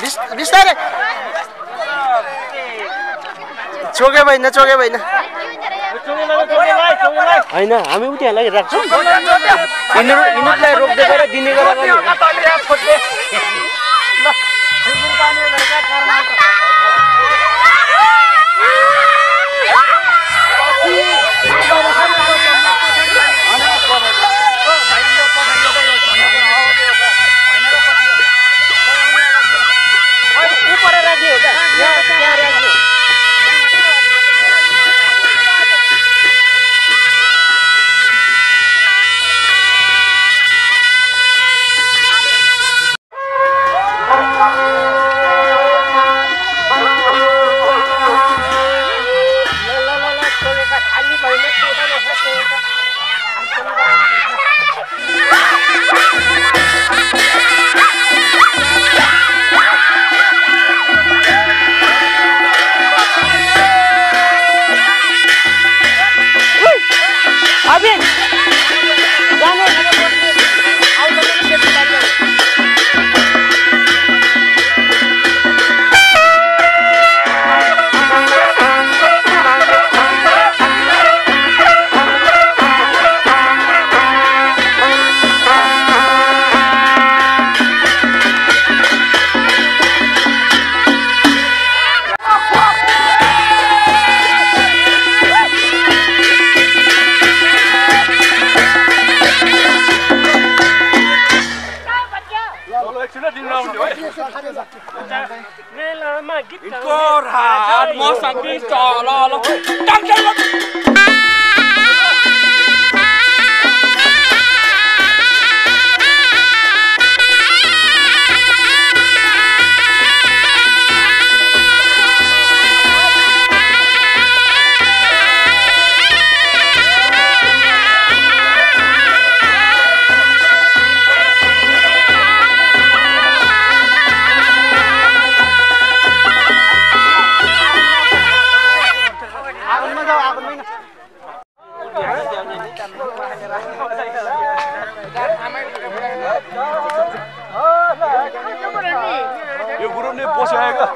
बिस- बिस्तारै चोके भएन चोके भएन। होइन हामी उनीहरूलाई राख्छौँ। यिनीहरू यिनीहरूलाई रोक्दै गएर दिने गरेर यो गुरुङले पस्यो आएको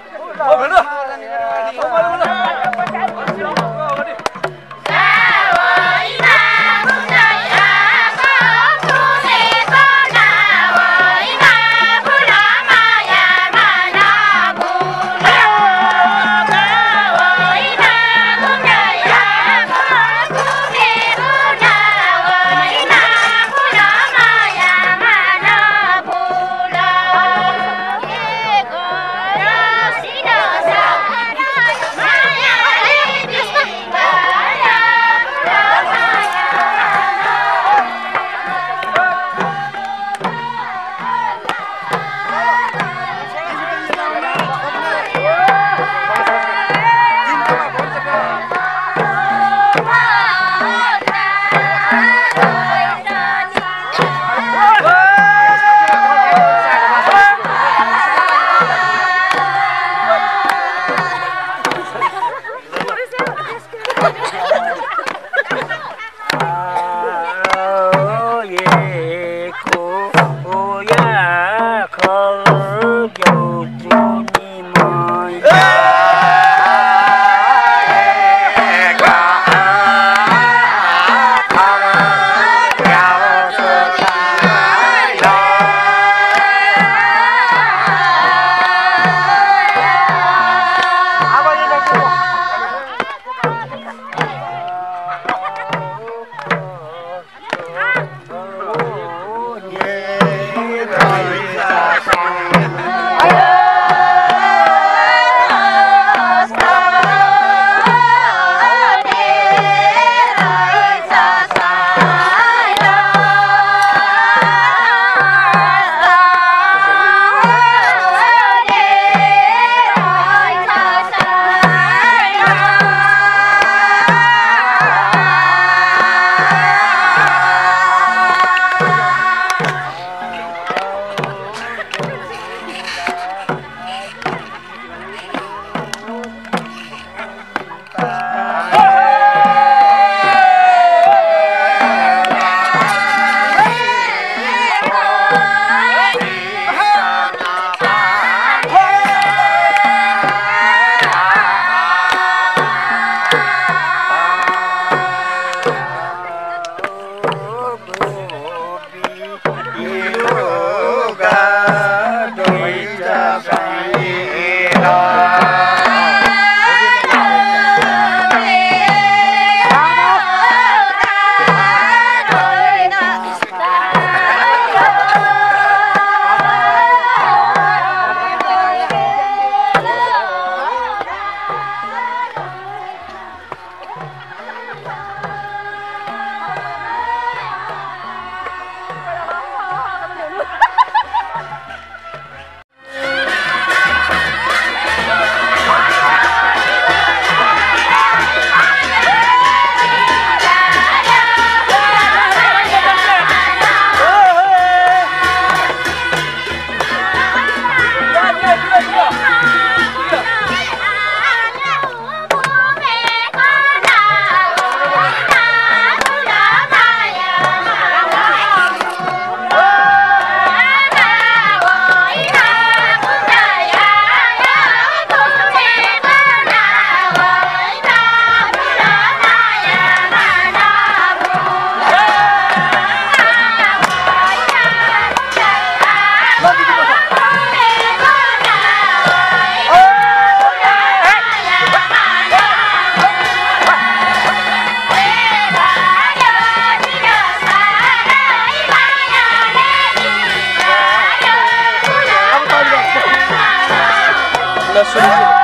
That's